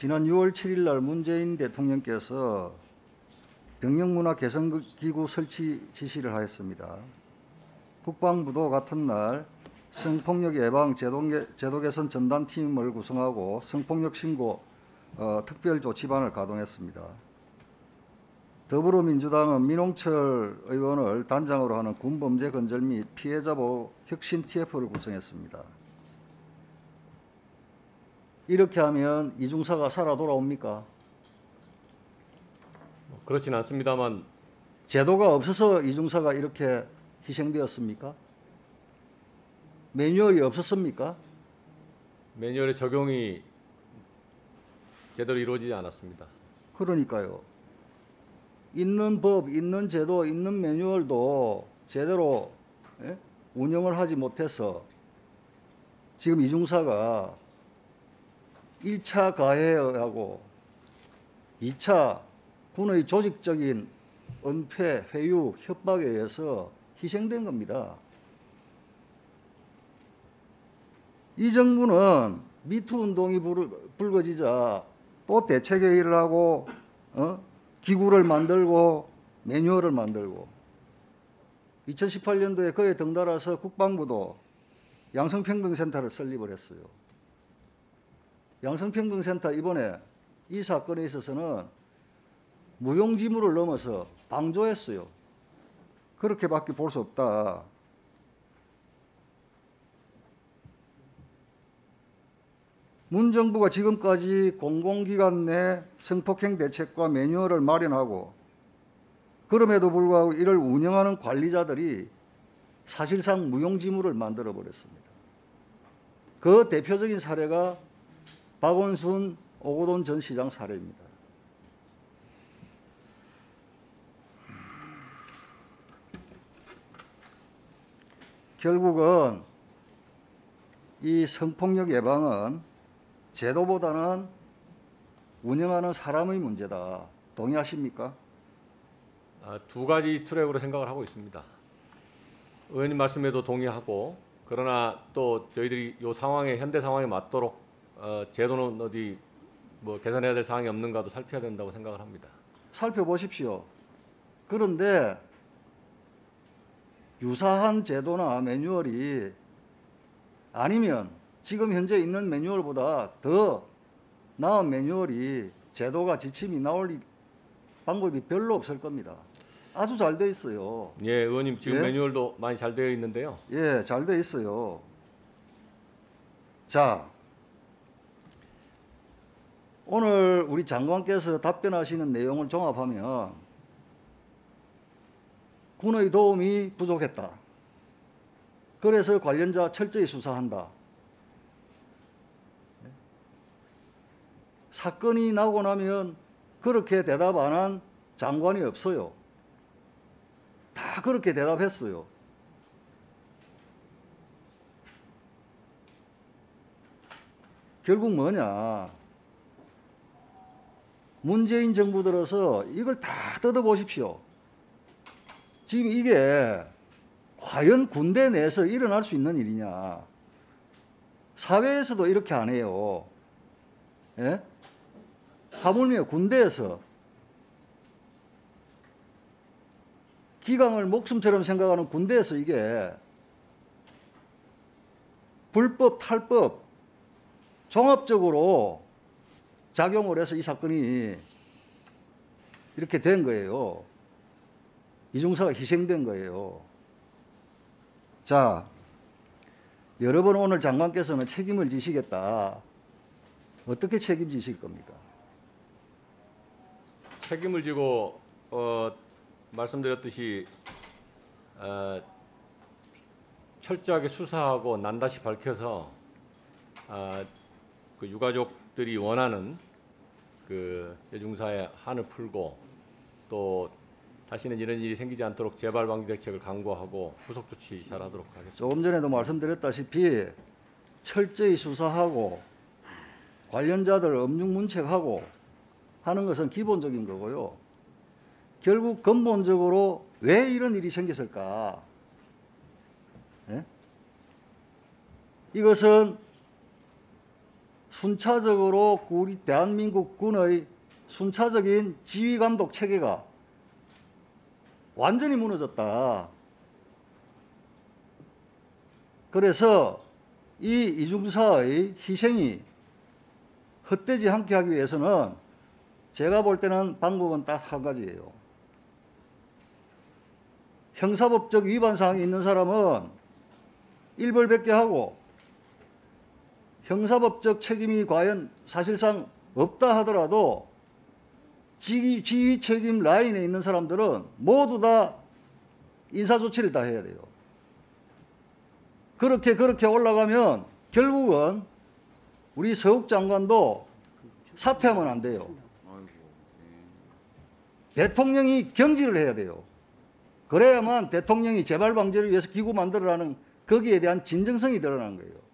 지난 6월 7일 날 문재인 대통령께서 병력문화 개선기구 설치 지시를 하였습니다. 국방부도 같은 날 성폭력 예방 제도, 개선 전담팀을 구성하고 성폭력 신고 어, 특별조치반을 가동했습니다. 더불어민주당은 민홍철 의원을 단장으로 하는 군범죄 건절 및 피해자 보호 혁신 TF를 구성했습니다. 이렇게 하면 이중사가 살아 돌아옵니까? 뭐 그렇진 않습니다만 제도가 없어서 이중사가 이렇게 희생되었습니까? 매뉴얼이 없었습니까? 매뉴얼의 적용이 제대로 이루어지지 않았습니다. 그러니까요. 있는 법, 있는 제도, 있는 매뉴얼도 제대로 예? 운영을 하지 못해서 지금 이중사가 1차 가해하고 2차 군의 조직적인 은폐, 회유, 협박에 의해서 희생된 겁니다. 이 정부는 미투 운동이 불거지자 또 대책회의를 하고 어? 기구를 만들고 매뉴얼을 만들고 2018년도에 그에 덩달아서 국방부도 양성평등센터를 설립을 했어요. 양성평등센터 이번에 이 사건에 있어서는 무용지물을 넘어서 방조했어요. 그렇게밖에 볼 수 없다. 문 정부가 지금까지 공공기관 내 성폭행 대책과 매뉴얼을 마련하고 그럼에도 불구하고 이를 운영하는 관리자들이 사실상 무용지물을 만들어 버렸습니다. 그 대표적인 사례가 박원순 오고돈 전 시장 사례입니다. 결국은 이 성폭력 예방은 제도보다는 운영하는 사람의 문제다. 동의하십니까? 아, 두 가지 트랙으로 생각을 하고 있습니다. 의원님 말씀에도 동의하고 그러나 또 저희들이 이 상황에 현대 상황에 맞도록 어, 제도는 어디 뭐 개선해야 될 사항이 없는가도 살펴야 된다고 생각을 합니다. 살펴보십시오. 그런데 유사한 제도나 매뉴얼이 아니면 지금 현재 있는 매뉴얼보다 더 나은 매뉴얼이 제도가 지침이 나올 방법이 별로 없을 겁니다. 아주 잘 돼 있어요. 예, 의원님 지금 예? 매뉴얼도 많이 잘 되어 있는데요. 예, 잘 돼 있어요. 자, 오늘 우리 장관께서 답변하시는 내용을 종합하면 군의 도움이 부족했다. 그래서 관련자 철저히 수사한다. 사건이 나고 나면 그렇게 대답 안 한 장관이 없어요. 다 그렇게 대답했어요. 결국 뭐냐. 문재인 정부 들어서 이걸 다 뜯어보십시오. 지금 이게 과연 군대 내에서 일어날 수 있는 일이냐. 사회에서도 이렇게 안 해요. 예? 하물며 군대에서 기강을 목숨처럼 생각하는 군대에서 이게 불법, 탈법, 종합적으로 작용을 해서 이 사건이 이렇게 된 거예요. 이중사가 희생된 거예요. 자, 여러분 오늘 장관께서는 책임을 지시겠다. 어떻게 책임지실 겁니까? 책임을 지고 어, 말씀드렸듯이 어, 철저하게 수사하고 난다시 밝혀서 어, 그 유가족들이 원하는 그 여중사의 한을 풀고 또 다시는 이런 일이 생기지 않도록 재발 방지 대책을 강구하고 후속 조치 잘 하도록 하겠습니다. 조금 전에도 말씀드렸다시피 철저히 수사하고 관련자들 엄중 문책하고 하는 것은 기본적인 거고요. 결국 근본적으로 왜 이런 일이 생겼을까? 예? 이것은 순차적으로 우리 대한민국 군의 순차적인 지휘 감독 체계가 완전히 무너졌다. 그래서 이 이중사의 희생이 헛되지 않게 하기 위해서는 제가 볼 때는 방법은 딱 한 가지예요. 형사법적 위반 사항이 있는 사람은 일벌백계 하고 형사법적 책임이 과연 사실상 없다 하더라도 지휘, 지휘 책임 라인에 있는 사람들은 모두 다 인사조치를 다 해야 돼요. 그렇게 그렇게 올라가면 결국은 우리 서욱 장관도 사퇴하면 안 돼요. 대통령이 경질을 해야 돼요. 그래야만 대통령이 재발 방지를 위해서 기구 만들어라는 거기에 대한 진정성이 드러나는 거예요.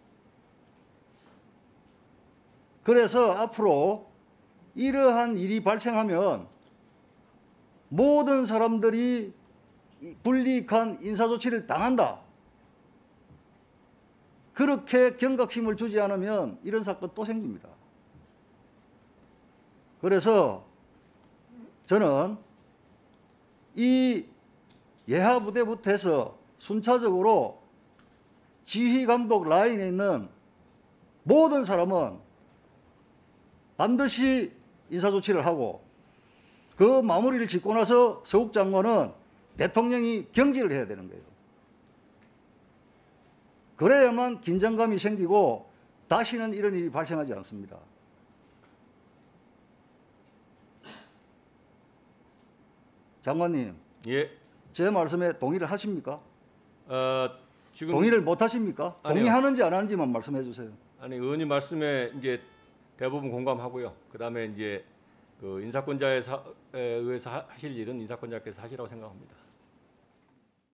그래서 앞으로 이러한 일이 발생하면 모든 사람들이 이 불리익한 인사조치를 당한다. 그렇게 경각심을 주지 않으면 이런 사건 또 생깁니다. 그래서 저는 이 예하부대부터 해서 순차적으로 지휘 감독 라인에 있는 모든 사람은 반드시 인사조치를 하고 그 마무리를 짓고 나서 서욱 장관은 대통령이 경질을 해야 되는 거예요. 그래야만 긴장감이 생기고 다시는 이런 일이 발생하지 않습니다. 장관님, 예. 제 말씀에 동의를 하십니까? 어, 지금 동의를 못 하십니까? 아니요. 동의하는지 안 하는지만 말씀해 주세요. 아니 의원님 말씀에 이제 대부분 공감하고요. 그다음에 이제 그 인사권자에 의해서 하- 하실 일은 인사권자께서 하시라고 생각합니다.